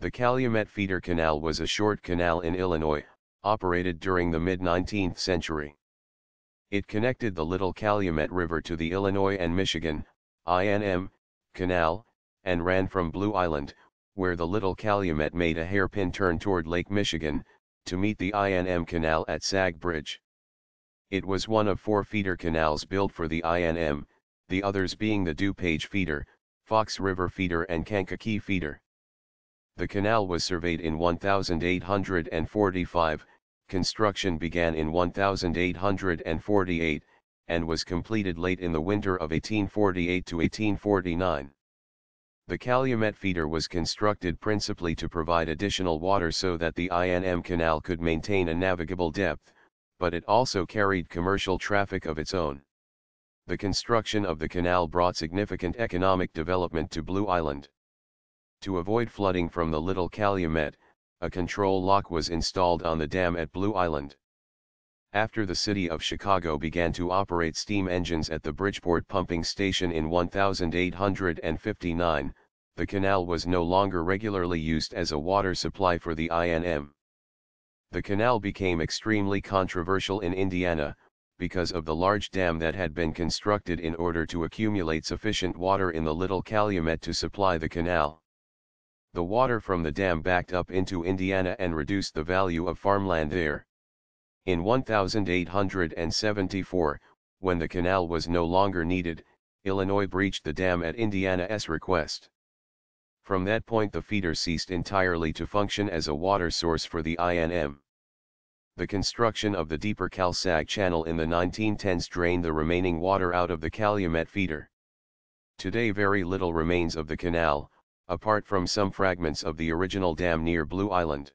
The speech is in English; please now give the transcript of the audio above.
The Calumet Feeder Canal was a short canal in Illinois, operated during the mid-19th century. It connected the Little Calumet River to the Illinois and Michigan, INM, Canal, and ran from Blue Island, where the Little Calumet made a hairpin turn toward Lake Michigan, to meet the INM Canal at Sag Bridge. It was one of four feeder canals built for the INM, the others being the DuPage Feeder, Fox River Feeder and Kankakee Feeder. The canal was surveyed in 1845, construction began in 1848, and was completed late in the winter of 1848 to 1849. The Calumet feeder was constructed principally to provide additional water so that the INM canal could maintain a navigable depth, but it also carried commercial traffic of its own. The construction of the canal brought significant economic development to Blue Island. To avoid flooding from the Little Calumet, a control lock was installed on the dam at Blue Island. After the city of Chicago began to operate steam engines at the Bridgeport pumping station in 1859, the canal was no longer regularly used as a water supply for the INM. The canal became extremely controversial in Indiana, because of the large dam that had been constructed in order to accumulate sufficient water in the Little Calumet to supply the canal. The water from the dam backed up into Indiana and reduced the value of farmland there. In 1874, when the canal was no longer needed, Illinois breached the dam at Indiana's request. From that point the feeder ceased entirely to function as a water source for the INM. The construction of the deeper Cal-Sag channel in the 1910s drained the remaining water out of the Calumet feeder. Today very little remains of the canal, apart from some fragments of the original dam near Blue Island.